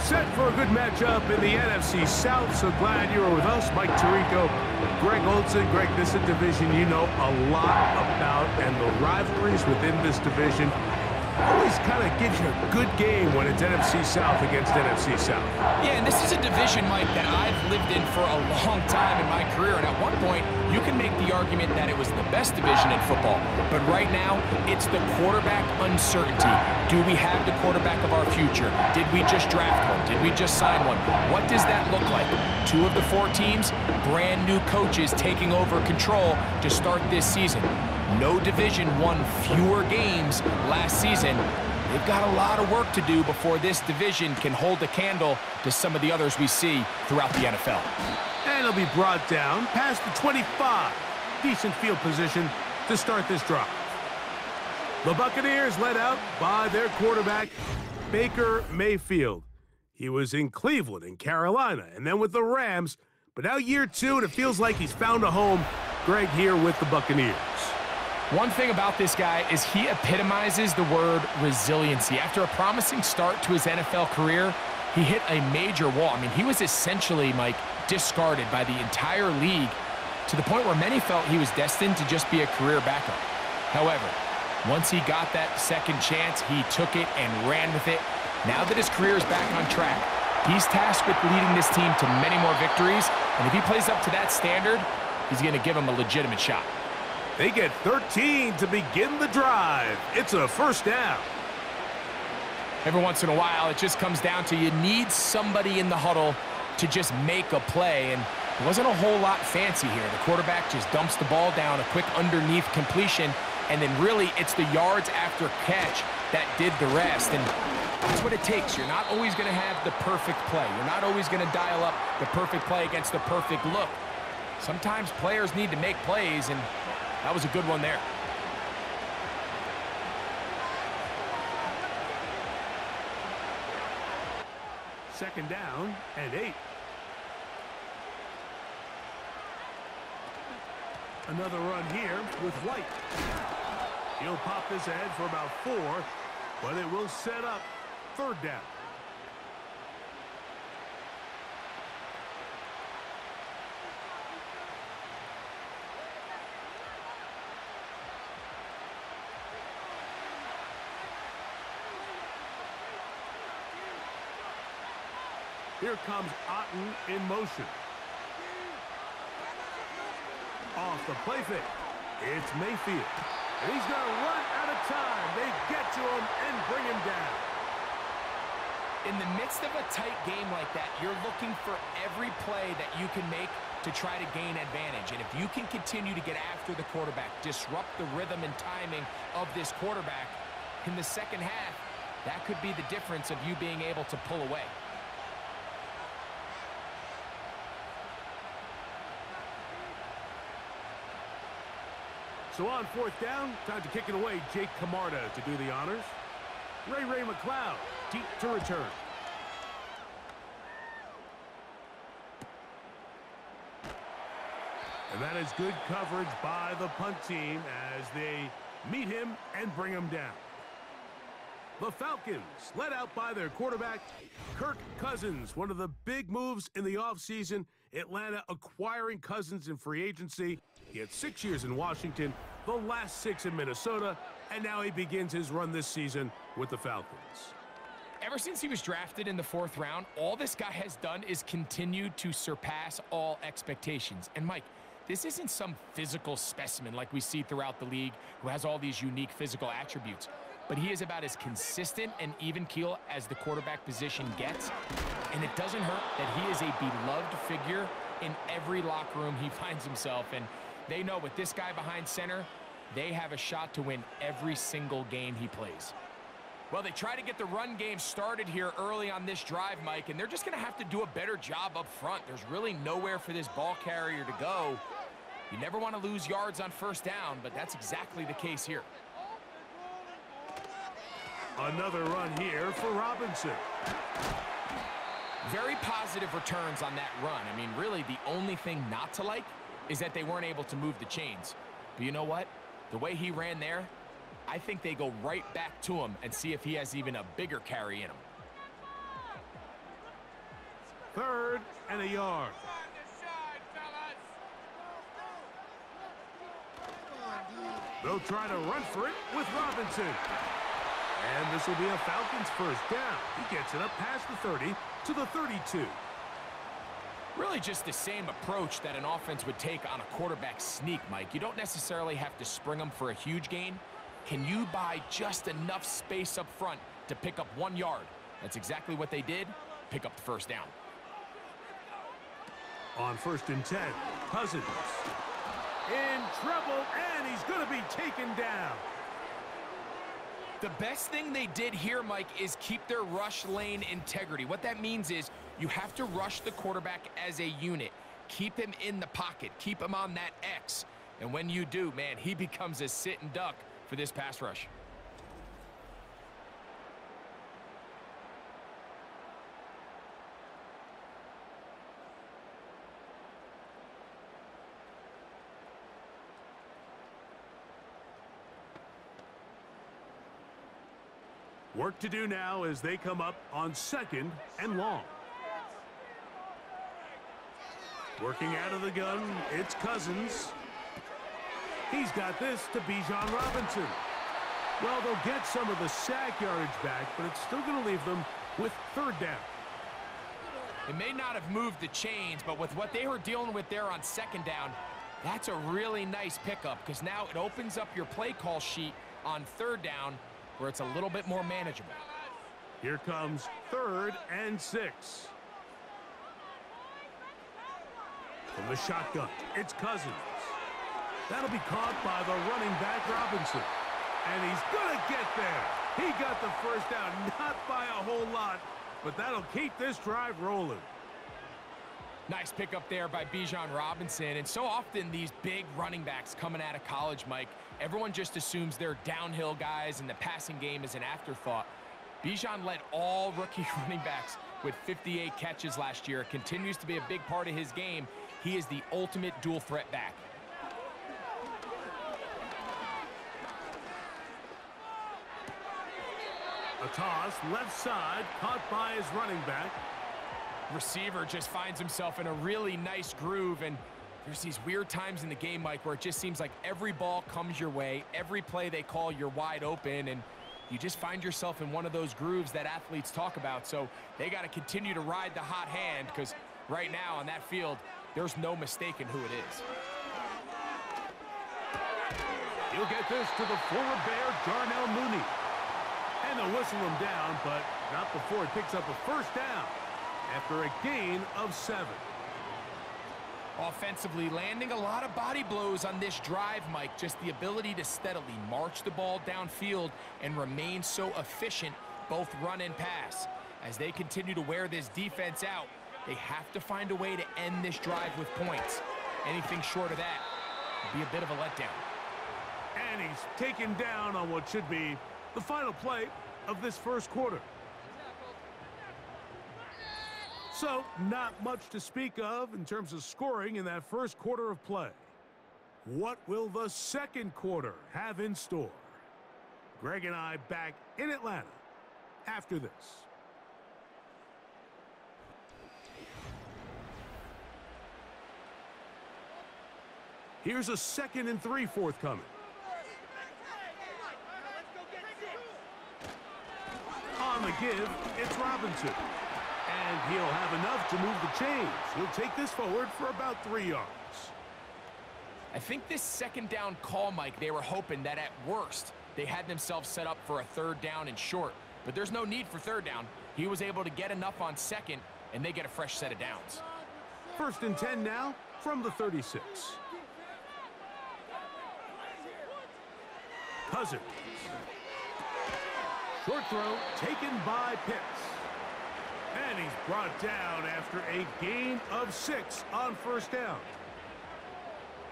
Set for a good matchup in the NFC South. So glad you are with us. Mike Tirico, Greg Olsen. Greg, this is a division you know a lot about, and the rivalries within this division always kind of gives you a good game when it's NFC South against NFC South. Yeah, and this is a division, Mike, that I've lived in for a long time in my career. And at one point, you can make the argument that it was the best division in football. But right now, it's the quarterback uncertainty. Do we have the quarterback of our future? Did we just draft one? Did we just sign one? What does that look like? Two of the four teams, brand new coaches taking over control to start this season. No division won fewer games last season. They've got a lot of work to do before this division can hold a candle to some of the others we see throughout the NFL. And it'll be brought down past the 25. Decent field position to start this drive. The Buccaneers led out by their quarterback, Baker Mayfield. He was in Cleveland and Carolina, and then with the Rams. But now year two, and it feels like he's found a home. Greg here with the Buccaneers. One thing about this guy is he epitomizes the word resiliency. After a promising start to his NFL career, he hit a major wall. I mean, he was essentially, Mike, discarded by the entire league to the point where many felt he was destined to just be a career backup. However, once he got that second chance, he took it and ran with it. Now that his career is back on track, he's tasked with leading this team to many more victories, and if he plays up to that standard, he's going to give him a legitimate shot. They get 13 to begin the drive. It's a first down. Every once in a while, it just comes down to you need somebody in the huddle to just make a play, and it wasn't a whole lot fancy here. The quarterback just dumps the ball down, a quick underneath completion, and then really it's the yards after catch that did the rest. And that's what it takes. You're not always going to have the perfect play. You're not always going to dial up the perfect play against the perfect look. Sometimes players need to make plays, and that was a good one there. Second down and eight. Another run here with White. He'll pop this ahead for about four, but it will set up third down. Here comes Otton in motion. Off the play fake. It's Mayfield. And he's going to run out of time. They get to him and bring him down. In the midst of a tight game like that, you're looking for every play that you can make to try to gain advantage. And if you can continue to get after the quarterback, disrupt the rhythm and timing of this quarterback in the second half, that could be the difference of you being able to pull away. So on fourth down, time to kick it away. Jake Camarda to do the honors. Ray Ray McCloud, deep to return. And that is good coverage by the punt team as they meet him and bring him down. The Falcons, led out by their quarterback, Kirk Cousins. One of the big moves in the offseason, Atlanta acquiring Cousins in free agency. He had six years in Washington, the last six in Minnesota, and now he begins his run this season with the Falcons. Ever since he was drafted in the fourth round, all this guy has done is continue to surpass all expectations. And Mike, this isn't some physical specimen like we see throughout the league who has all these unique physical attributes. But he is about as consistent and even keel as the quarterback position gets. And it doesn't hurt that he is a beloved figure in every locker room he finds himself in. They know with this guy behind center, they have a shot to win every single game he plays. Well, they try to get the run game started here early on this drive, Mike, and they're just going to have to do a better job up front. There's really nowhere for this ball carrier to go. You never want to lose yards on first down, but that's exactly the case here. Another run here for Robinson. Very positive returns on that run. I mean, really, the only thing not to like is that they weren't able to move the chains. But you know what? The way he ran there, I think they go right back to him and see if he has even a bigger carry in him. third and a yard. They'll try to run for it with Robinson. And this will be a Falcons first down. He gets it up past the 30 to the 32. Really just the same approach that an offense would take on a quarterback sneak, Mike. You don't necessarily have to spring them for a huge gain. Can you buy just enough space up front to pick up one yard? That's exactly what they did. Pick up the first down. On first and 10, Cousins. In trouble, and he's going to be taken down. The best thing they did here, Mike, is keep their rush lane integrity. What that means is you have to rush the quarterback as a unit. Keep him in the pocket. Keep him on that X. And when you do, man, he becomes a sit and duck for this pass rush. Work to do now as they come up on second and long. Working out of the gun, it's Cousins. He's got this to Bijan Robinson. Well, they'll get some of the sack yardage back, but it's still going to leave them with third down. It may not have moved the chains, but with what they were dealing with there on second down, that's a really nice pickup because now it opens up your play call sheet on third down where it's a little bit more manageable. Here comes third and six. From the shotgun, it's Cousins. That'll be caught by the running back Robinson. And he's going to get there. He got the first down, not by a whole lot, but that'll keep this drive rolling. Nice pickup there by Bijan Robinson. And so often these big running backs coming out of college, Mike, everyone just assumes they're downhill guys and the passing game is an afterthought. Bijan led all rookie running backs with 58 catches last year. Continues to be a big part of his game. He is the ultimate dual threat back. A toss, left side, caught by his running back receiver just finds himself in a really nice groove and there's these weird times in the game, Mike, where it just seems like every ball comes your way, every play they call, you're wide open, and you just find yourself in one of those grooves that athletes talk about. So they got to continue to ride the hot hand because right now on that field, there's no mistaking who it is. He'll get this to the former Bear, Darnell Mooney. And they'll whistle him down, but not before it picks up a first down after a gain of seven. Offensively, landing a lot of body blows on this drive, Mike. Just the ability to steadily march the ball downfield and remain so efficient, both run and pass. As they continue to wear this defense out, they have to find a way to end this drive with points. Anything short of that would be a bit of a letdown. And he's taken down on what should be the final play of this first quarter. So, not much to speak of in terms of scoring in that first quarter of play. What will the second quarter have in store? Greg and I back in Atlanta after this. Here's a second and three forthcoming. On the give, it's Robinson. And he'll have enough to move the chains. He'll take this forward for about three yards. I think this second down call, Mike, they were hoping that at worst, they had themselves set up for a third down and short. But there's no need for third down. He was able to get enough on second, and they get a fresh set of downs. First and 10 now from the 36. Cousins. Short throw taken by Pitts. And he's brought down after a gain of six on first down.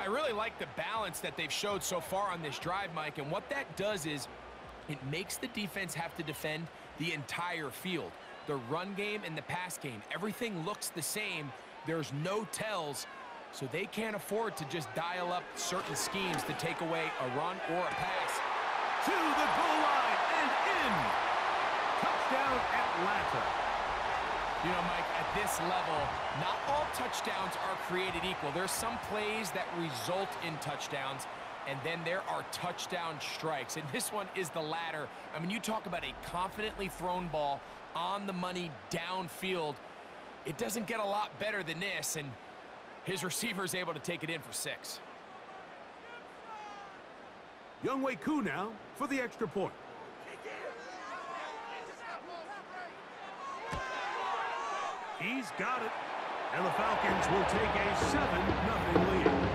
I really like the balance that they've showed so far on this drive, Mike, and what that does is it makes the defense have to defend the entire field. The run game and the pass game, everything looks the same. There's no tells, so they can't afford to just dial up certain schemes to take away a run or a pass. To the goal line and in. Touchdown Atlanta. You know, Mike, at this level, not all touchdowns are created equal. There's some plays that result in touchdowns, and then there are touchdown strikes. And this one is the latter. I mean, you talk about a confidently thrown ball on the money downfield. It doesn't get a lot better than this, and his receiver is able to take it in for six. Younghoe Koo now for the extra point. He's got it. And the Falcons will take a 7-0 lead.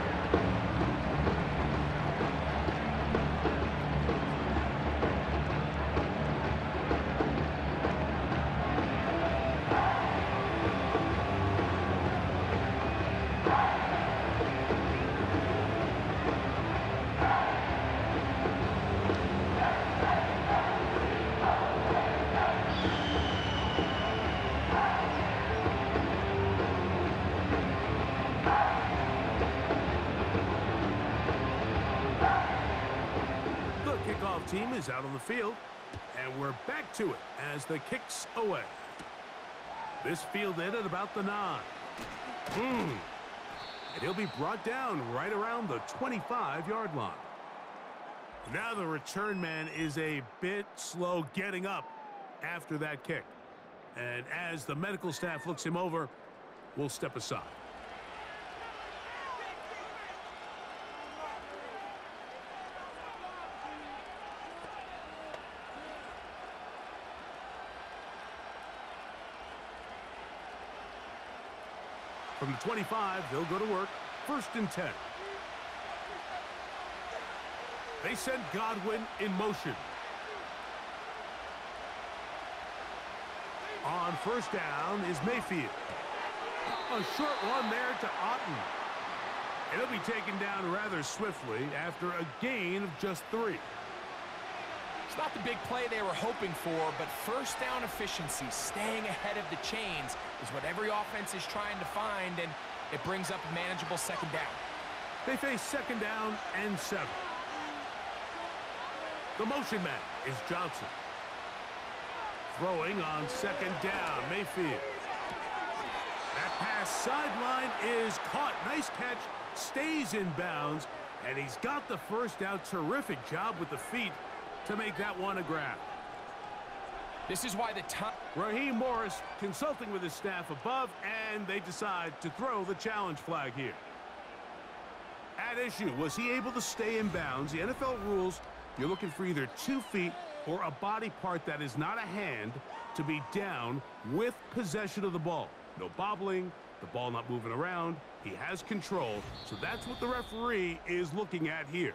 Field. And we're back to it as the kicks away. This fielded at about the nine. Mm. And he'll be brought down right around the 25-yard line. Now the return man is a bit slow getting up after that kick. And as the medical staff looks him over, we'll step aside. From the 25, they'll go to work. First and 10. They send Godwin in motion. On first down is Mayfield. A short one there to Otton. He'll be taken down rather swiftly after a gain of just three. It's not the big play they were hoping for, but first down efficiency, staying ahead of the chains, is what every offense is trying to find, and it brings up a manageable second down. They face second down and seven. The motion man is Johnson. Throwing on second down, Mayfield. That pass sideline is caught. Nice catch, stays in bounds, and he's got the first down. Terrific job with the feet to make that one a grab. This is why the time... Raheem Morris consulting with his staff above, and they decide to throw the challenge flag here. At issue, was he able to stay in bounds? The NFL rules, you're looking for either two feet or a body part that is not a hand to be down with possession of the ball. No bobbling, the ball not moving around. He has control, so that's what the referee is looking at here.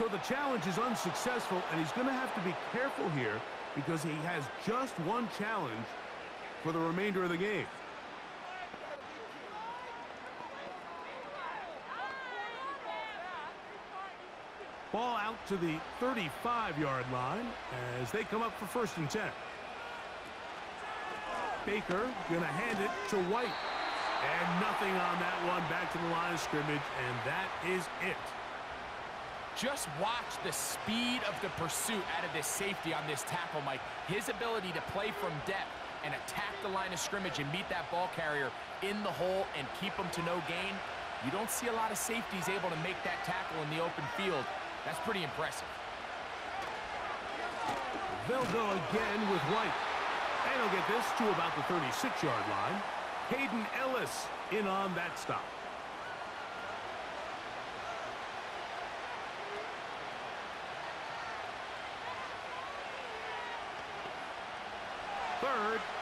So the challenge is unsuccessful, and he's going to have to be careful here because he has just one challenge for the remainder of the game. Ball out to the 35-yard line as they come up for first and 10. Baker going to hand it to White. And nothing on that one back to the line of scrimmage, and that is it. Just watch the speed of the pursuit out of this safety on this tackle, Mike. His ability to play from depth and attack the line of scrimmage and meet that ball carrier in the hole and keep him to no gain. You don't see a lot of safeties able to make that tackle in the open field. That's pretty impressive. They'll go again with White. And he'll get this to about the 36-yard line. Kaden Elliss in on that stop.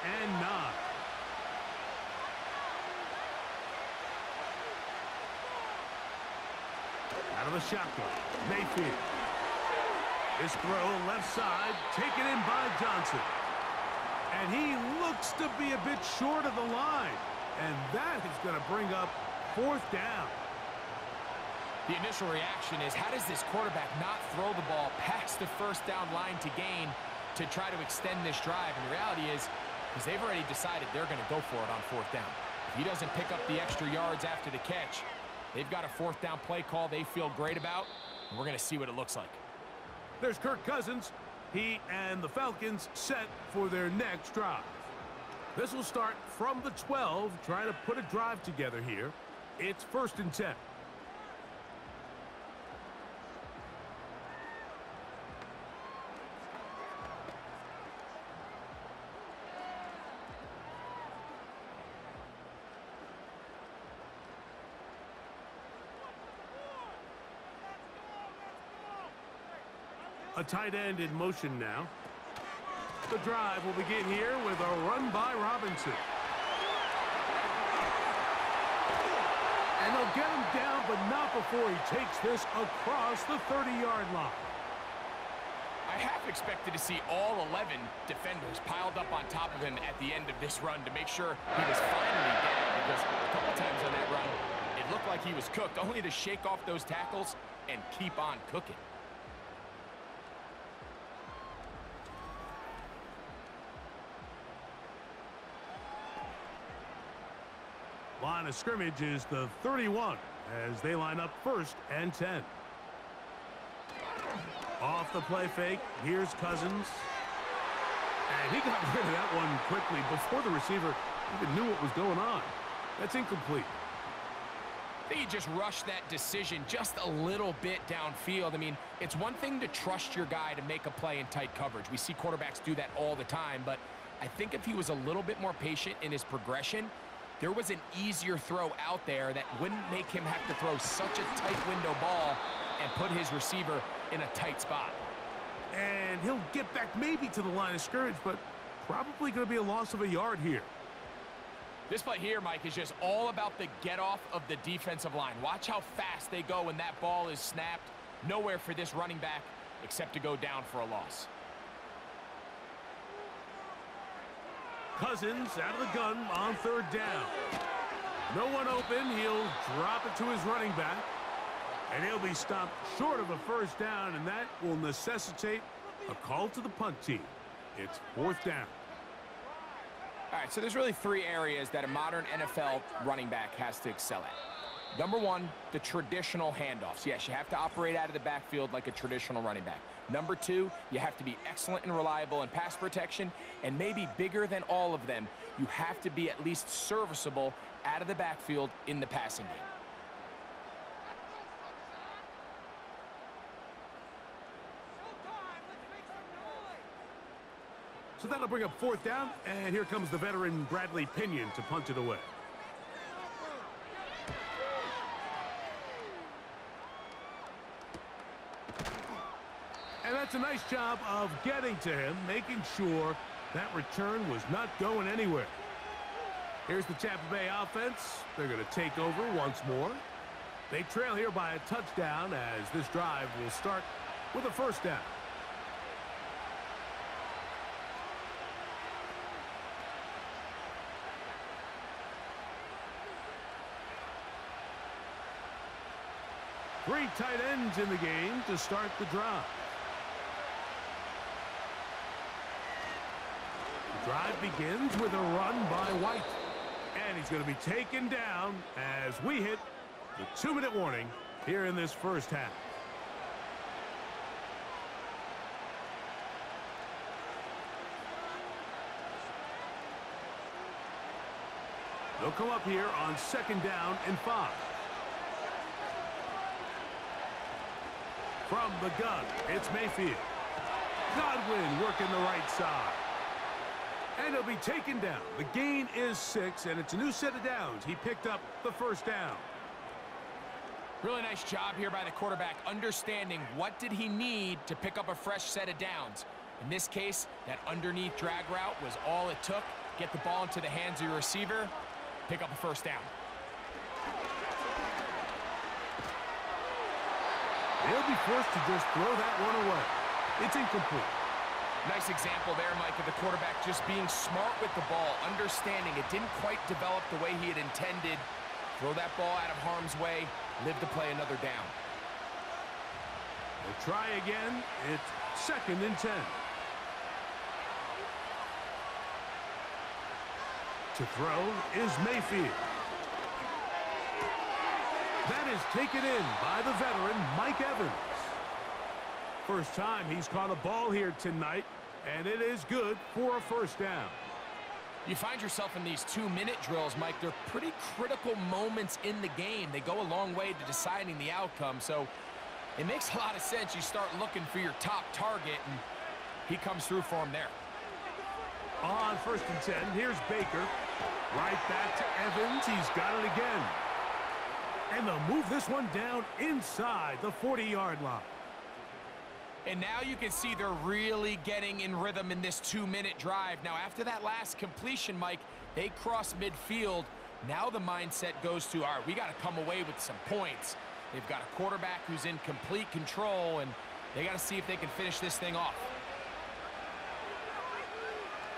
And nine. Out of the shotgun, Mayfield. This throw left side, taken in by Johnson. And he looks to be a bit short of the line. And that is going to bring up fourth down. The initial reaction is, how does this quarterback not throw the ball past the first down line to gain to try to extend this drive. And the reality is, because they've already decided they're going to go for it on fourth down. If he doesn't pick up the extra yards after the catch, they've got a fourth down play call they feel great about. We're going to see what it looks like. There's Kirk Cousins. He and the Falcons set for their next drive. This will start from the 12, trying to put a drive together here. It's first and 10. Tight end in motion now. The drive will begin here with a run by Robinson. And they'll get him down, but not before he takes this across the 30-yard line. I half expected to see all 11 defenders piled up on top of him at the end of this run to make sure he was finally down because a couple times on that run, it looked like he was cooked, only to shake off those tackles and keep on cooking. Line of scrimmage is the 31 as they line up first and 10. Off the play fake. Here's Cousins. And he got rid of that one quickly before the receiver even knew what was going on. That's incomplete. I think he just rushed that decision just a little bit downfield. I mean, it's one thing to trust your guy to make a play in tight coverage. We see quarterbacks do that all the time, but I think if he was a little bit more patient in his progression, there was an easier throw out there that wouldn't make him have to throw such a tight window ball and put his receiver in a tight spot. And he'll get back maybe to the line of scrimmage, but probably going to be a loss of a yard here. This play here, Mike, is just all about the get-off of the defensive line. Watch how fast they go when that ball is snapped. Nowhere for this running back except to go down for a loss. Cousins out of the gun on third down. No one open. He'll drop it to his running back. And he'll be stopped short of a first down, and that will necessitate a call to the punt team. It's fourth down. All right, so there's really three areas that a modern NFL running back has to excel at. Number one, the traditional handoffs. Yes, you have to operate out of the backfield like a traditional running back. Number two, you have to be excellent and reliable in pass protection. And maybe bigger than all of them, you have to be at least serviceable out of the backfield in the passing game. So that'll bring up fourth down, and here comes the veteran Bradley Pinion to punt it away. That's a nice job of getting to him, making sure that return was not going anywhere. Here's the Tampa Bay offense. They're going to take over once more. They trail here by a touchdown as this drive will start with a first down. Three tight ends in the game to start the drive. Drive begins with a run by White. And he's going to be taken down as we hit the two-minute warning here in this first half. They'll come up here on second down and five. From the gun, it's Mayfield. Godwin working the right side. And he'll be taken down. The gain is six, and it's a new set of downs. He picked up the first down. Really nice job here by the quarterback, understanding what did he need to pick up a fresh set of downs. In this case, that underneath drag route was all it took. Get the ball into the hands of your receiver, pick up a first down. They'll be forced to just throw that one away. It's incomplete. Nice example there, Mike, of the quarterback just being smart with the ball, understanding it didn't quite develop the way he had intended. Throw that ball out of harm's way, live to play another down. They'll try again. It's second and ten. To throw is Mayfield. That is taken in by the veteran, Mike Evans. First time he's caught a ball here tonight, and it is good for a first down. You find yourself in these two-minute drills, Mike. They're pretty critical moments in the game. They go a long way to deciding the outcome, so it makes a lot of sense. You start looking for your top target, and he comes through for him there. On first and 10, here's Baker. Right back to Evans. He's got it again. And they'll move this one down inside the 40-yard line. And now you can see they're really getting in rhythm in this two-minute drive. Now, after that last completion, Mike, they cross midfield. Now the mindset goes to, all right, we got to come away with some points. They've got a quarterback who's in complete control, and they got to see if they can finish this thing off.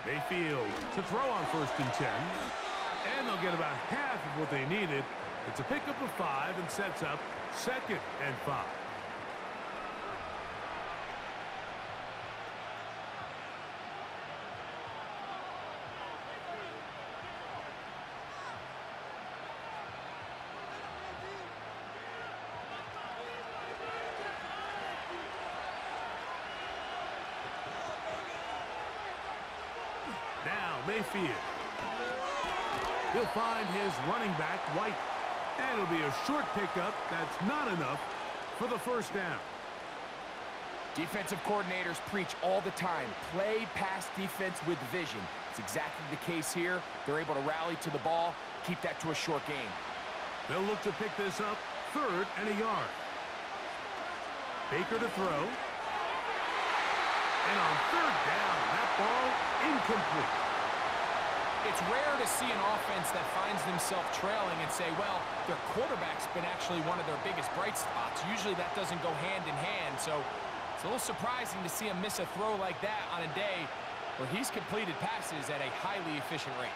Mayfield to throw on first and 10. And they'll get about half of what they needed. It's a pickup of five and sets up second and five. Now Mayfield. He'll find his running back, White. And it'll be a short pickup. That's not enough for the first down. Defensive coordinators preach all the time, play pass defense with vision. It's exactly the case here. They're able to rally to the ball, keep that to a short game. They'll look to pick this up third and a yard. Baker to throw. And on third down, that ball incomplete. It's rare to see an offense that finds themselves trailing and say, well, their quarterback's been actually one of their biggest bright spots. Usually that doesn't go hand in hand, so it's a little surprising to see him miss a throw like that on a day where he's completed passes at a highly efficient rate.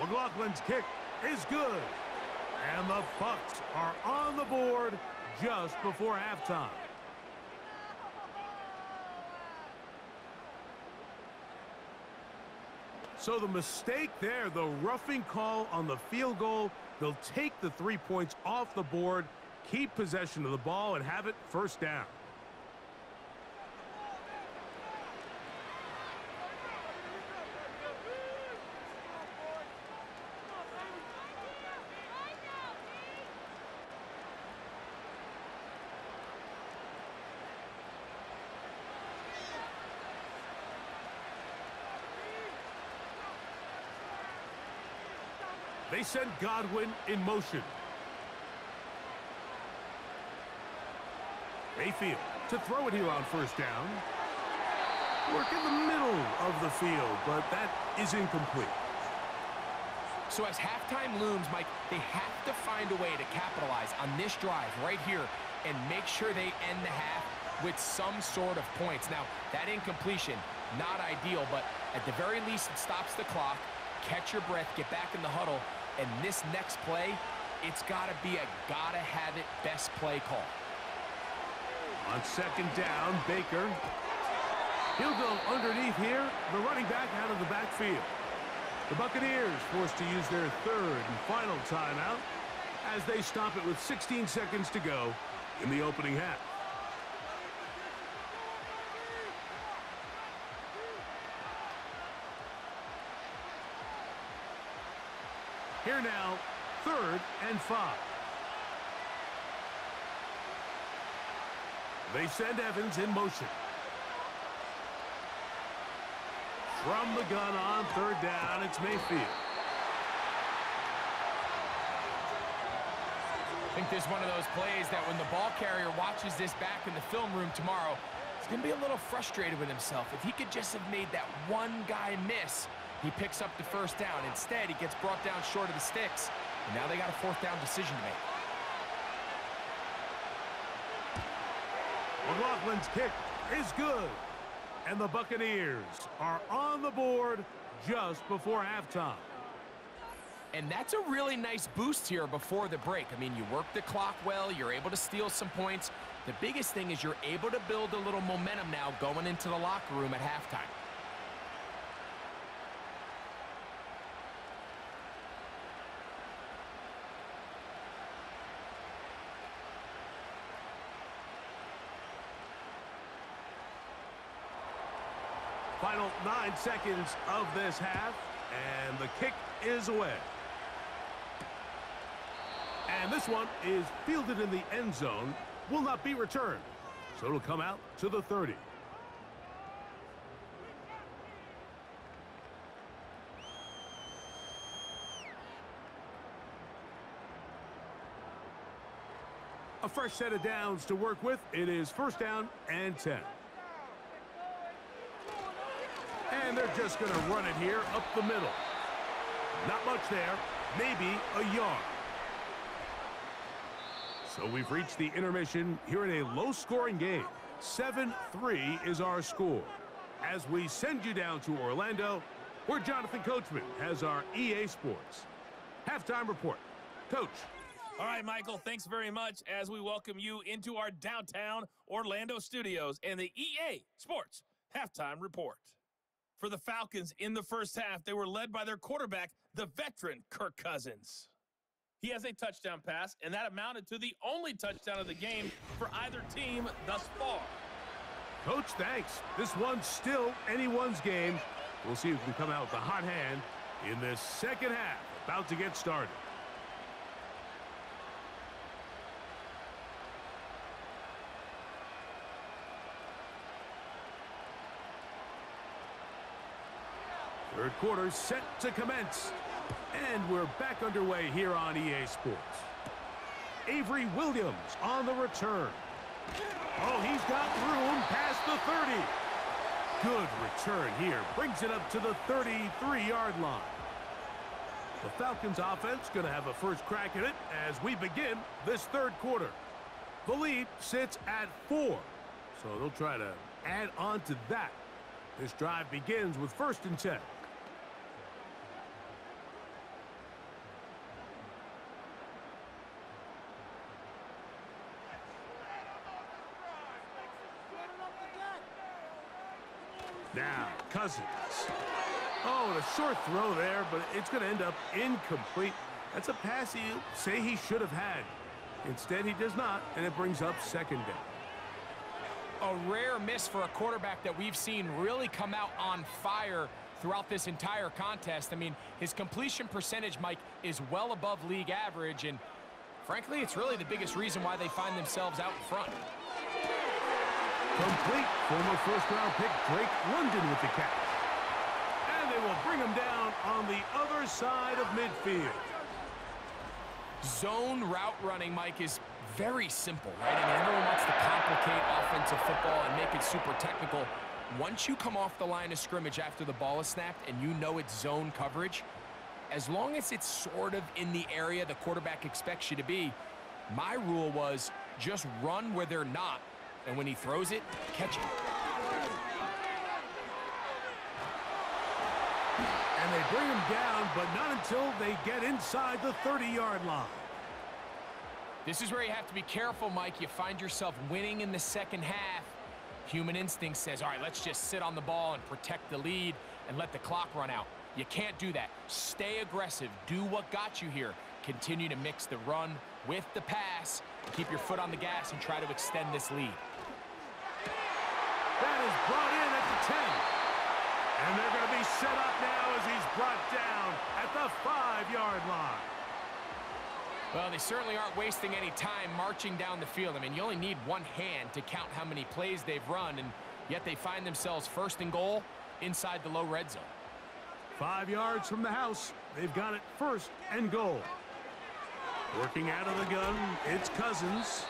McLaughlin's kick is good. And the Bucks are on the board just before halftime. So the mistake there, the roughing call on the field goal, they'll take the three points off the board, keep possession of the ball, and have it first down. They send Godwin in motion. Mayfield to throw it here on first down. Work in the middle of the field, but that is incomplete. So as halftime looms, Mike, they have to find a way to capitalize on this drive right here and make sure they end the half with some sort of points. Now, that incompletion, not ideal, but at the very least, it stops the clock. Catch your breath, get back in the huddle, and this next play, it's got to be a gotta-have-it best play call. On second down, Baker. He'll go underneath here. The running back out of the backfield. The Buccaneers forced to use their third and final timeout as they stop it with 16 seconds to go in the opening half. Here now, third and five. They send Evans in motion. From the gun on third down, it's Mayfield. I think this is one of those plays that when the ball carrier watches this back in the film room tomorrow, he's going to be a little frustrated with himself. If he could just have made that one guy miss, he picks up the first down. Instead, he gets brought down short of the sticks, and now they got a fourth down decision to make. McLaughlin's kick is good. And the Buccaneers are on the board just before halftime. And that's a really nice boost here before the break. I mean, you work the clock well, you're able to steal some points. The biggest thing is you're able to build a little momentum now going into the locker room at halftime. final nine seconds of this half, and the kick is away. And this one is fielded in the end zone, will not be returned. So it'll come out to the 30. A fresh set of downs to work with. It is first down and 10. And they're just going to run it here up the middle. Not much there. Maybe a yard. So we've reached the intermission here in a low-scoring game. 7-3 is our score. As we send you down to Orlando, where Jonathan Coachman has our EA Sports. Halftime report. Coach. All right, Michael, thanks very much as we welcome you into our downtown Orlando studios and the EA Sports Halftime Report. For the Falcons in the first half, they were led by their quarterback, the veteran Kirk Cousins. He has a touchdown pass, and that amounted to the only touchdown of the game for either team thus far. Coach, thanks. This one's still anyone's game. We'll see who can come out with the hot hand in this second half. About to get started. Third quarter set to commence. And we're back underway here on EA Sports. Avery Williams on the return. Oh, he's got room past the 30. Good return here. Brings it up to the 33-yard line. The Falcons offense going to have a first crack at it as we begin this third quarter. The lead sits at four, so they'll try to add on to that. This drive begins with first and 10. Now, Cousins. Oh, and a short throw there, but it's going to end up incomplete. That's a pass you say he should have had. Instead, he does not, and it brings up second down. A rare miss for a quarterback that we've seen really come out on fire throughout this entire contest. I mean, his completion percentage, Mike, is well above league average, and frankly, it's really the biggest reason why they find themselves out in front. Complete. Former first-round pick Drake London with the catch. And they will bring him down on the other side of midfield. Zone route running, Mike, is very simple, right? I mean, everyone wants to complicate offensive football and make it super technical. Once you come off the line of scrimmage after the ball is snapped and you know it's zone coverage, as long as it's sort of in the area the quarterback expects you to be, my rule was just run where they're not and when he throws it, catch it. And they bring him down, but not until they get inside the 30-yard line. This is where you have to be careful, Mike. You find yourself winning in the second half. Human instinct says, all right, let's just sit on the ball and protect the lead and let the clock run out. You can't do that. Stay aggressive. Do what got you here. Continue to mix the run with the pass. Keep your foot on the gas and try to extend this lead. That is brought in at the 10. And they're going to be set up now as he's brought down at the five-yard line. Well, they certainly aren't wasting any time marching down the field. I mean, you only need one hand to count how many plays they've run, and yet they find themselves first and goal inside the low red zone. Five yards from the house. They've got it first and goal. Working out of the gun, it's Cousins.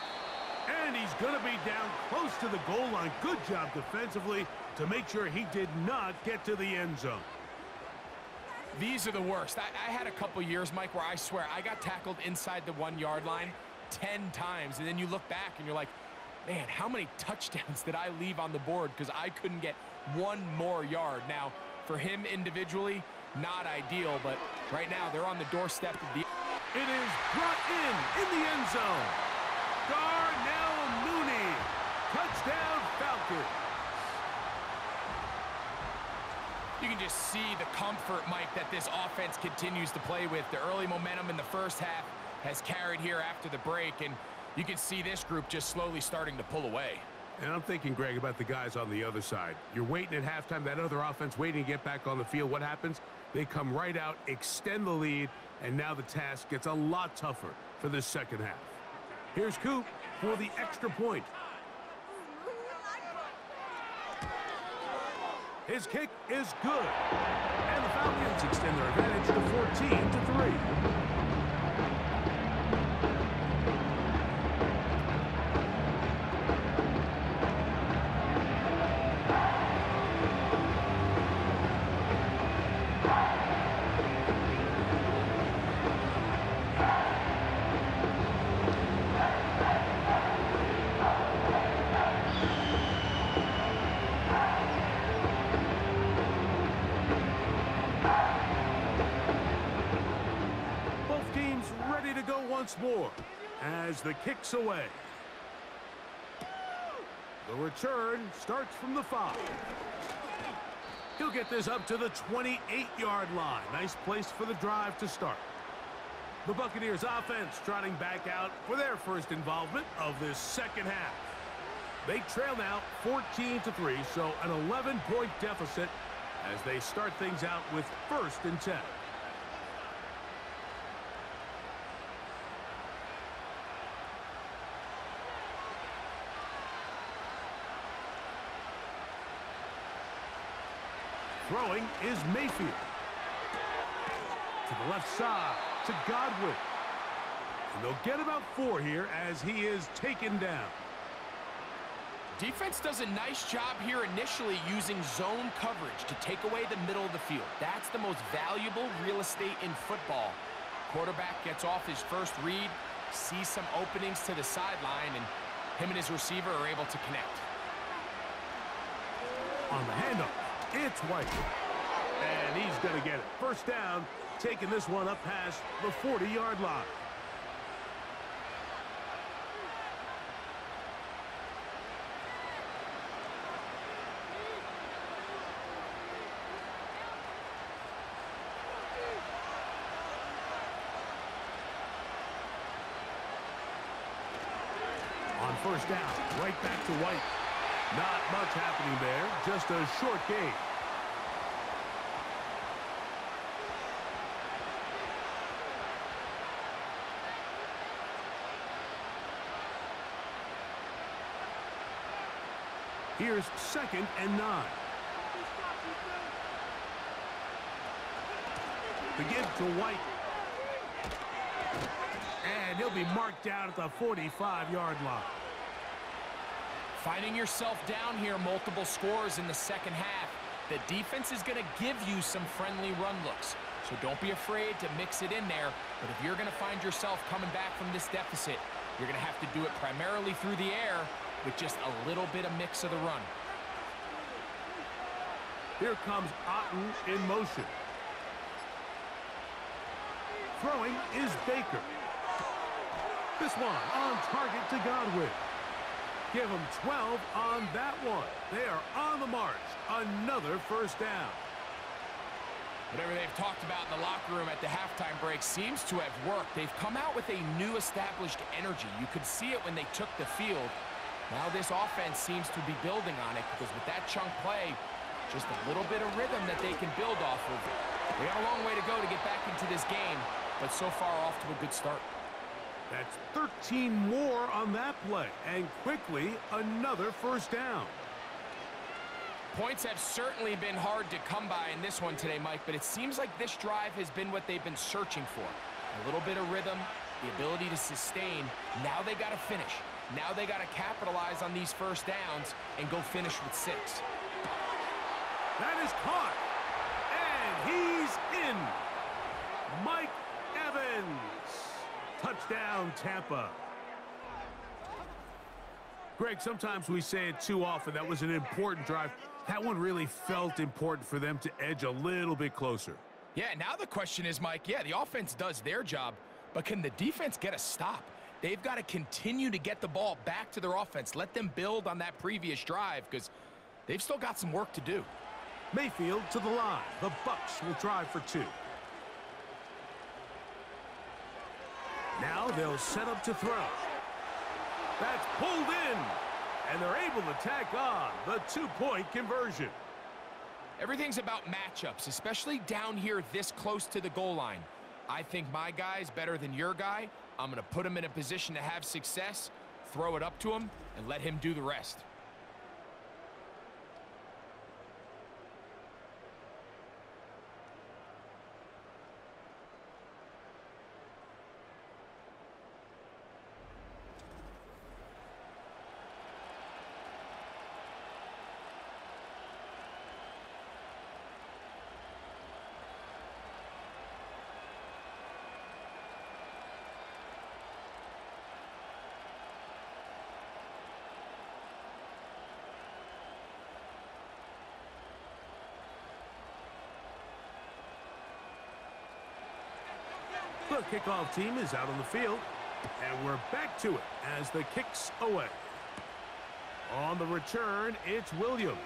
And he's going to be down close to the goal line. Good job defensively to make sure he did not get to the end zone. These are the worst. I, I had a couple years, Mike, where I swear I got tackled inside the one-yard line 10 times. And then you look back and you're like, man, how many touchdowns did I leave on the board because I couldn't get one more yard? Now, for him individually, not ideal, but right now they're on the doorstep of the... It is brought in in the end zone. Darnell Mooney. Touchdown Falcons. You can just see the comfort, Mike, that this offense continues to play with. The early momentum in the first half has carried here after the break, and you can see this group just slowly starting to pull away. And I'm thinking, Greg, about the guys on the other side. You're waiting at halftime, that other offense waiting to get back on the field. What happens? They come right out, extend the lead, and now the task gets a lot tougher for this second half. Here's Koo for the extra point. His kick is good. And the Falcons extend their advantage to 14 to 3. As the kick's away. The return starts from the five. He'll get this up to the 28-yard line. Nice place for the drive to start. The Buccaneers offense trotting back out for their first involvement of this second half. They trail now 14 to 3, so an 11-point deficit as they start things out with first and 10. Throwing is Mayfield. To the left side, to Godwin. And they'll get about four here as he is taken down. Defense does a nice job here initially using zone coverage to take away the middle of the field. That's the most valuable real estate in football. Quarterback gets off his first read, sees some openings to the sideline, and him and his receiver are able to connect. On the handoff, it's White. And he's going to get it. First down, taking this one up past the 40-yard line. On first down, right back to White. Not much happening there, just a short game. Here's second and nine. The give to White. And he'll be marked down at the 45-yard line. Finding yourself down here multiple scores in the second half, the defense is going to give you some friendly run looks. So don't be afraid to mix it in there. But if you're going to find yourself coming back from this deficit, you're going to have to do it primarily through the air with just a little bit of mix of the run. Here comes Otton in motion. Throwing is Baker. This one on target to Godwin. Give them 12 on that one. They are on the march. Another first down. Whatever they've talked about in the locker room at the halftime break seems to have worked. They've come out with a new established energy. You could see it when they took the field. Now this offense seems to be building on it because with that chunk play, just a little bit of rhythm that they can build off of. They got a long way to go to get back into this game, but so far off to a good start. That's 13 more on that play. And quickly, another first down. Points have certainly been hard to come by in this one today, Mike, but it seems like this drive has been what they've been searching for. A little bit of rhythm, the ability to sustain. Now they got to finish. Now they got to capitalize on these first downs and go finish with six. That is caught. And he's in. Mike Evans. Touchdown, Tampa. Greg, sometimes we say it too often. That was an important drive. That one really felt important for them to edge a little bit closer. Yeah, now the question is, Mike, yeah, the offense does their job, but can the defense get a stop? They've got to continue to get the ball back to their offense. Let them build on that previous drive because they've still got some work to do. Mayfield to the line. The Bucks will drive for two. Now they'll set up to throw. That's pulled in. And they're able to tack on the two-point conversion. Everything's about matchups, especially down here this close to the goal line. I think my guy's better than your guy. I'm going to put him in a position to have success, throw it up to him, and let him do the rest. Kickoff team is out on the field. And we're back to it as the kicks away. On the return, it's Williams.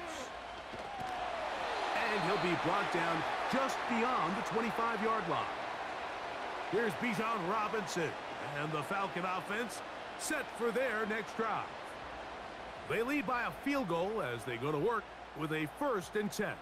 And he'll be brought down just beyond the 25-yard line. Here's Bijan Robinson. And the Falcon offense set for their next drive. They lead by a field goal as they go to work with a first and 10.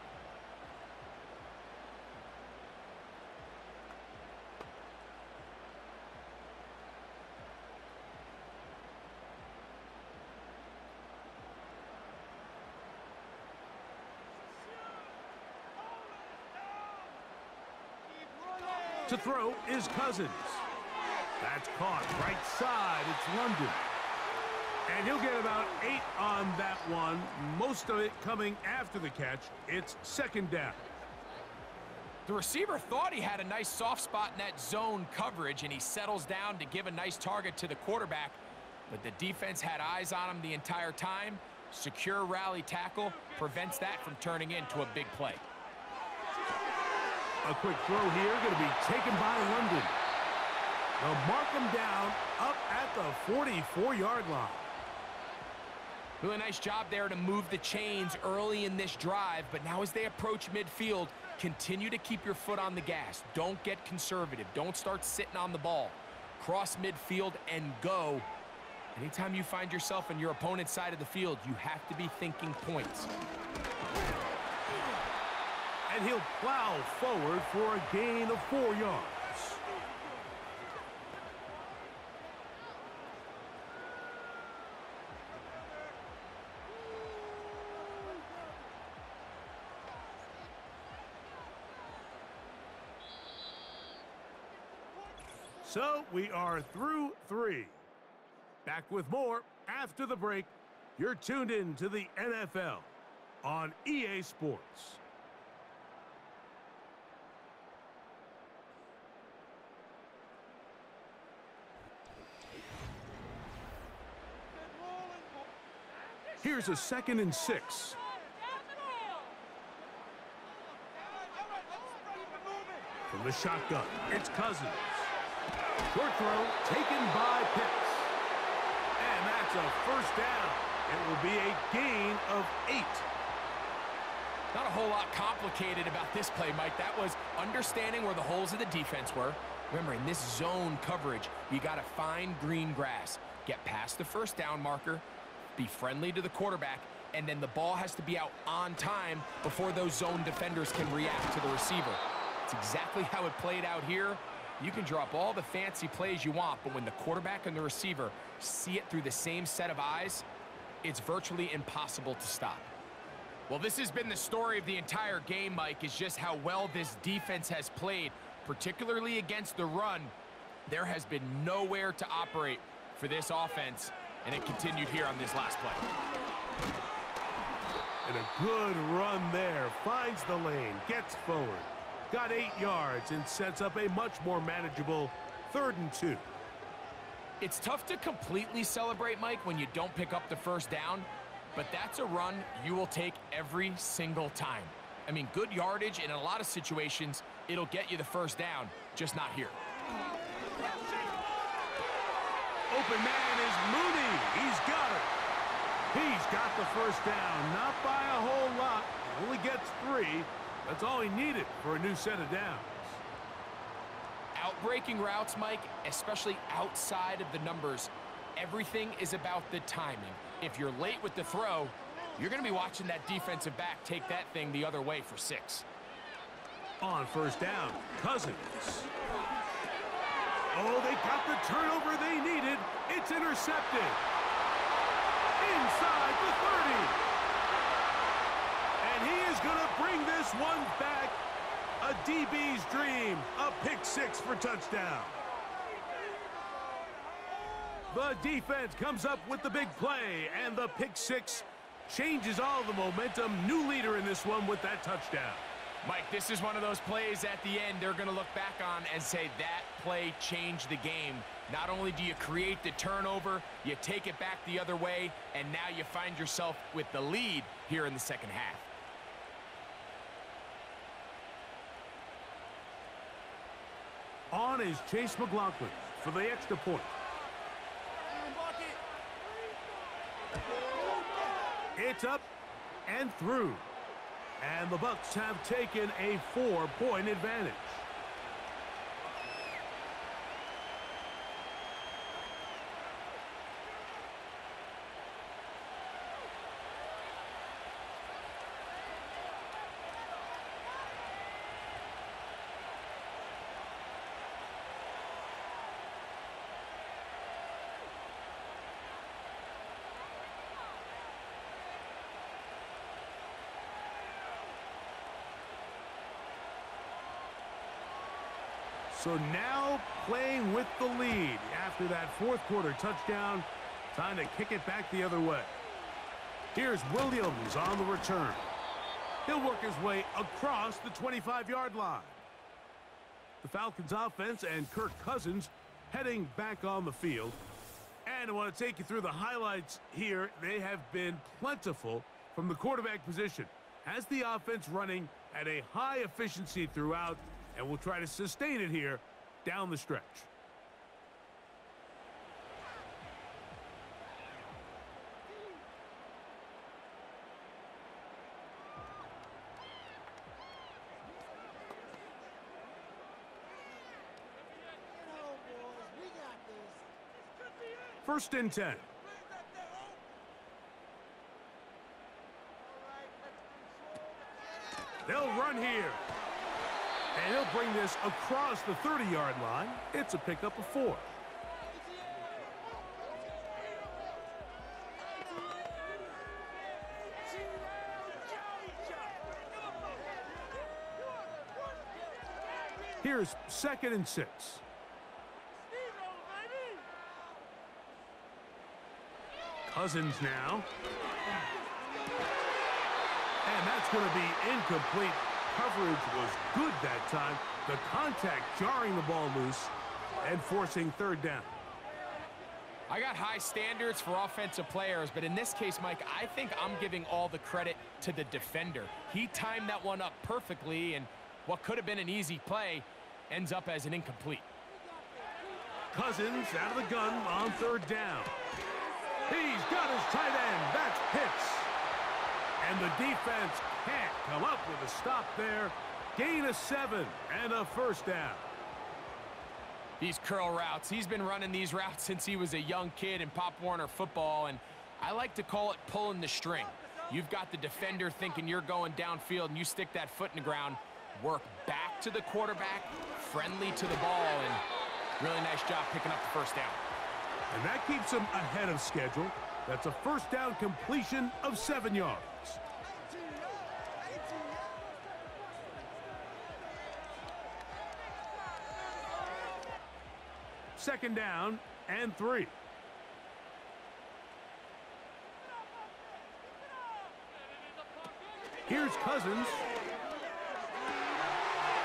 To throw is Cousins. That's caught right side. It's London. And he'll get about eight on that one. Most of it coming after the catch. It's second down. The receiver thought he had a nice soft spot in that zone coverage, and he settles down to give a nice target to the quarterback. But the defense had eyes on him the entire time. Secure rally tackle prevents that from turning into a big play. A quick throw here going to be taken by London. They'll mark him down up at the 44-yard line. Really nice job there to move the chains early in this drive, but now as they approach midfield, continue to keep your foot on the gas. Don't get conservative. Don't start sitting on the ball. Cross midfield and go. Anytime you find yourself on your opponent's side of the field, you have to be thinking points and he'll plow forward for a gain of four yards. So we are through three. Back with more after the break. You're tuned in to the NFL on EA Sports. Here's a second and six. From the shotgun, it's Cousins. Short throw taken by Pitts. And that's a first down. It will be a gain of eight. Not a whole lot complicated about this play, Mike. That was understanding where the holes of the defense were. Remember, in this zone coverage, you got to find green grass. Get past the first down marker, be friendly to the quarterback, and then the ball has to be out on time before those zone defenders can react to the receiver. It's exactly how it played out here. You can drop all the fancy plays you want, but when the quarterback and the receiver see it through the same set of eyes, it's virtually impossible to stop. Well, this has been the story of the entire game, Mike, is just how well this defense has played, particularly against the run. There has been nowhere to operate for this offense, and it continued here on this last play. And a good run there. Finds the lane, gets forward. Got eight yards and sets up a much more manageable third and two. It's tough to completely celebrate, Mike, when you don't pick up the first down, but that's a run you will take every single time. I mean, good yardage, and in a lot of situations, it'll get you the first down, just not here. Open man is Mooney. He's got it. He's got the first down. Not by a whole lot. He Only gets three. That's all he needed for a new set of downs. Outbreaking routes, Mike, especially outside of the numbers, everything is about the timing. If you're late with the throw, you're going to be watching that defensive back take that thing the other way for six. On first down, Cousins. Oh, they got the turnover they needed. It's intercepted. Inside the 30. And he is going to bring this one back. A DB's dream. A pick six for touchdown. The defense comes up with the big play, and the pick six changes all the momentum. New leader in this one with that touchdown. Mike, this is one of those plays at the end they're going to look back on and say that play changed the game. Not only do you create the turnover, you take it back the other way, and now you find yourself with the lead here in the second half. On is Chase McLaughlin for the extra point. It's up and through. And the Bucks have taken a four-point advantage. So now playing with the lead after that fourth quarter touchdown. Time to kick it back the other way. Here's Williams on the return. He'll work his way across the 25-yard line. The Falcons offense and Kirk Cousins heading back on the field. And I want to take you through the highlights here. They have been plentiful from the quarterback position. Has the offense running at a high efficiency throughout and we'll try to sustain it here down the stretch. First and 10. They'll run here. And he'll bring this across the 30-yard line. It's a pickup of four. Here's second and six. Cousins now. And that's going to be incomplete coverage was good that time. The contact jarring the ball loose and forcing third down. I got high standards for offensive players, but in this case, Mike, I think I'm giving all the credit to the defender. He timed that one up perfectly, and what could have been an easy play ends up as an incomplete. Cousins out of the gun on third down. He's got his tight end. That's Pitts. And the defense can't come up with a stop there. Gain of seven and a first down. These curl routes, he's been running these routes since he was a young kid in Pop Warner football, and I like to call it pulling the string. You've got the defender thinking you're going downfield, and you stick that foot in the ground, work back to the quarterback, friendly to the ball, and really nice job picking up the first down. And that keeps him ahead of schedule. That's a first down completion of seven yards. Second down and three. Here's Cousins.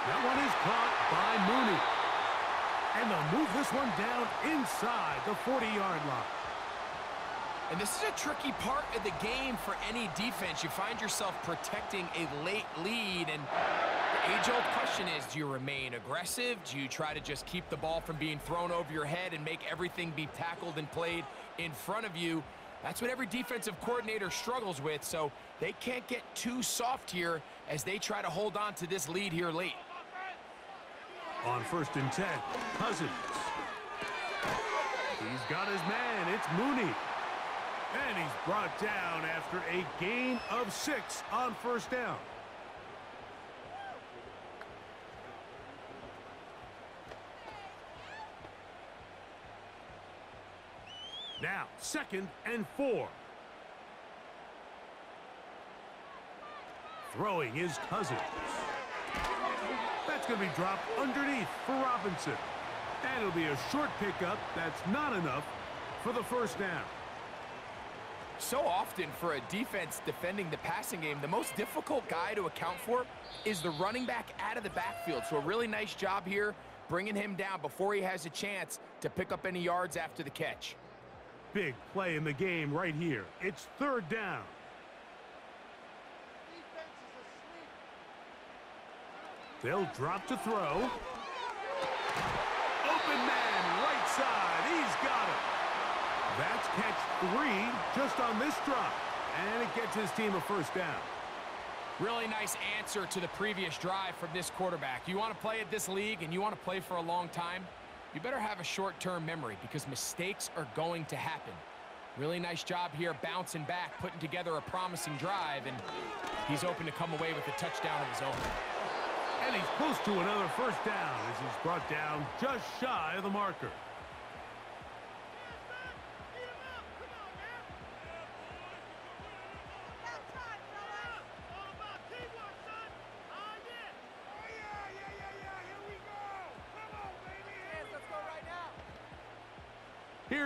That one is caught by Mooney. And they'll move this one down inside the 40-yard line. And this is a tricky part of the game for any defense. You find yourself protecting a late lead, and the age-old question is, do you remain aggressive? Do you try to just keep the ball from being thrown over your head and make everything be tackled and played in front of you? That's what every defensive coordinator struggles with, so they can't get too soft here as they try to hold on to this lead here late. On first and 10, Cousins. He's got his man. It's Mooney. And he's brought down after a gain of six on first down. Now, second and four. Throwing his Cousins. That's going to be dropped underneath for Robinson. And it'll be a short pickup. That's not enough for the first down. So often for a defense defending the passing game, the most difficult guy to account for is the running back out of the backfield. So a really nice job here bringing him down before he has a chance to pick up any yards after the catch. Big play in the game right here. It's third down. They'll drop to throw. Open man, right side. He's got it. That's catch three just on this drop. And it gets his team a first down. Really nice answer to the previous drive from this quarterback. You want to play at this league and you want to play for a long time, you better have a short-term memory because mistakes are going to happen. Really nice job here bouncing back, putting together a promising drive, and he's open to come away with a touchdown of his own. And he's close to another first down as he's brought down just shy of the marker.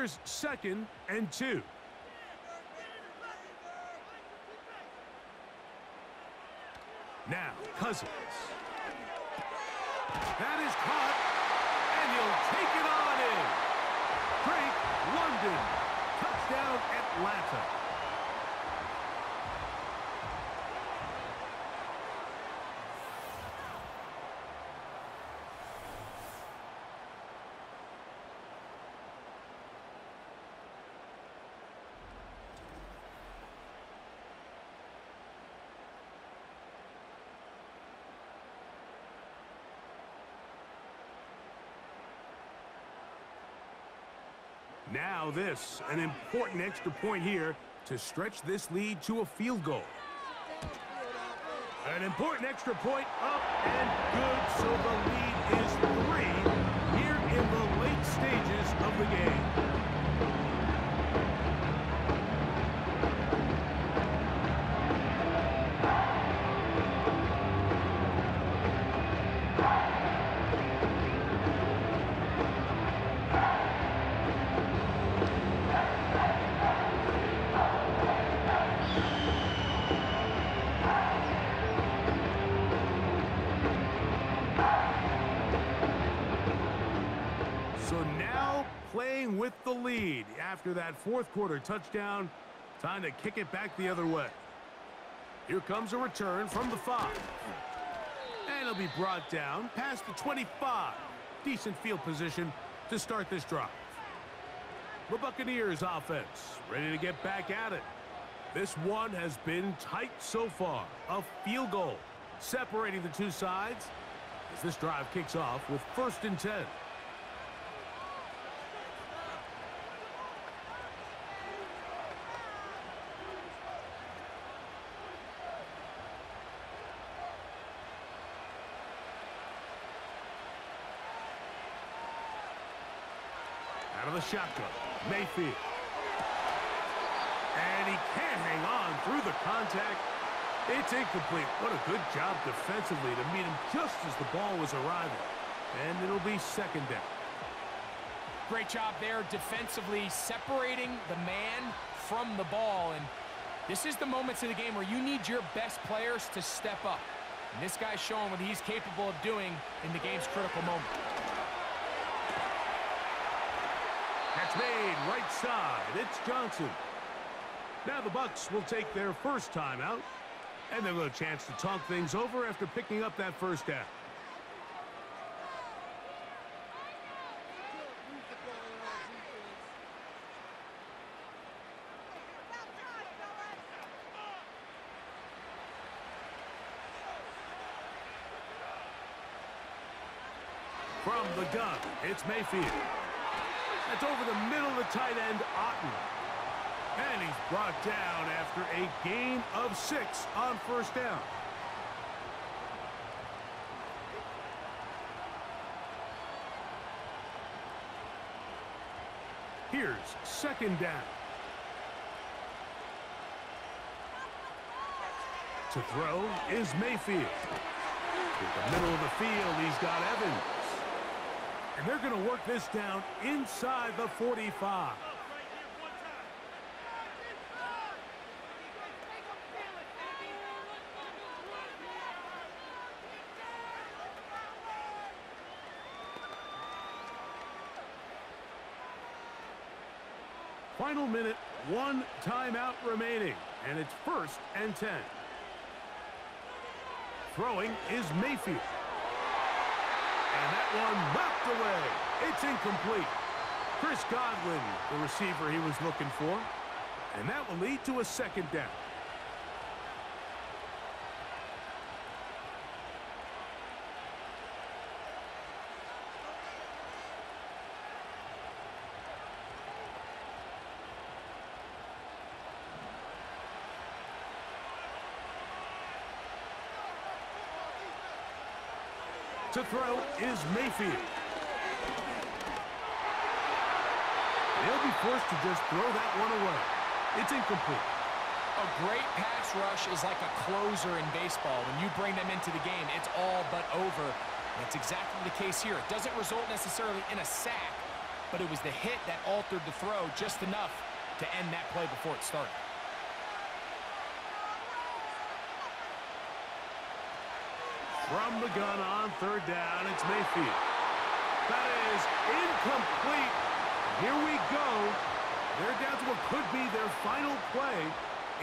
Here's second and two. Now, Cousins. That is caught, and he'll take it on in. Drake London. Touchdown, Atlanta. Now this, an important extra point here to stretch this lead to a field goal. An important extra point up and good, so the lead is three here in the late stages of the game. Lead after that fourth quarter touchdown. Time to kick it back the other way. Here comes a return from the five. And it'll be brought down past the 25. Decent field position to start this drive. The Buccaneers offense ready to get back at it. This one has been tight so far. A field goal separating the two sides as this drive kicks off with first and 10. The shotgun. Mayfield. And he can't hang on through the contact. It's incomplete. What a good job defensively to meet him just as the ball was arriving. And it'll be second down. Great job there defensively separating the man from the ball. And this is the moments of the game where you need your best players to step up. And this guy's showing what he's capable of doing in the game's critical moment. Made right side. It's Johnson. Now the Bucks will take their first timeout. And they'll have a chance to talk things over after picking up that first down. From the gun, it's Mayfield. That's over the middle of the tight end Otton. And he's brought down after a gain of six on first down. Here's second down. To throw is Mayfield. To the middle of the field, he's got Evans. And they're going to work this down inside the 45. Final minute, one timeout remaining, and it's first and 10. Throwing is Mayfield. And that one knocked away. It's incomplete. Chris Godwin, the receiver he was looking for. And that will lead to a second down. To throw is Mayfield. He'll be forced to just throw that one away. It's incomplete. A great pass rush is like a closer in baseball. When you bring them into the game, it's all but over. That's exactly the case here. It doesn't result necessarily in a sack, but it was the hit that altered the throw just enough to end that play before it started. From the gun on third down, it's Mayfield. That is incomplete. Here we go. They're down to what could be their final play.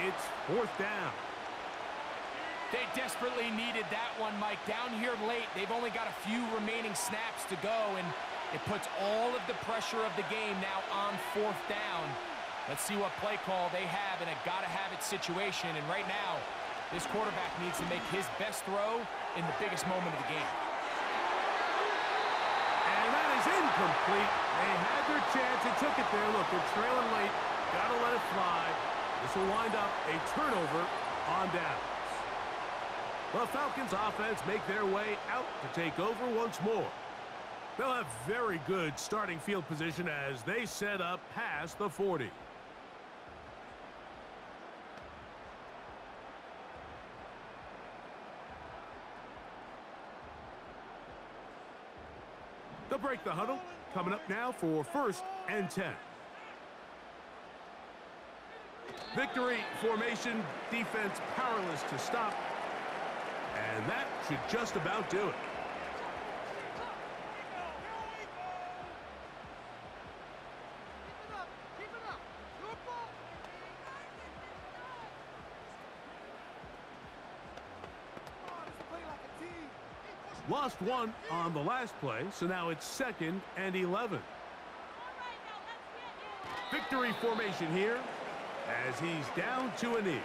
It's fourth down. They desperately needed that one, Mike. Down here late, they've only got a few remaining snaps to go, and it puts all of the pressure of the game now on fourth down. Let's see what play call they have in a gotta-have-it situation, and right now, this quarterback needs to make his best throw in the biggest moment of the game. And that is incomplete. They had their chance. They took it there. Look, they're trailing late. Got to let it fly. This will wind up a turnover on downs. The Falcons offense make their way out to take over once more. They'll have very good starting field position as they set up past the 40. Break the huddle. Coming up now for first and 10. Victory formation, defense powerless to stop. And that should just about do it. Lost one on the last play, so now it's second and 11. Victory formation here as he's down to a knee.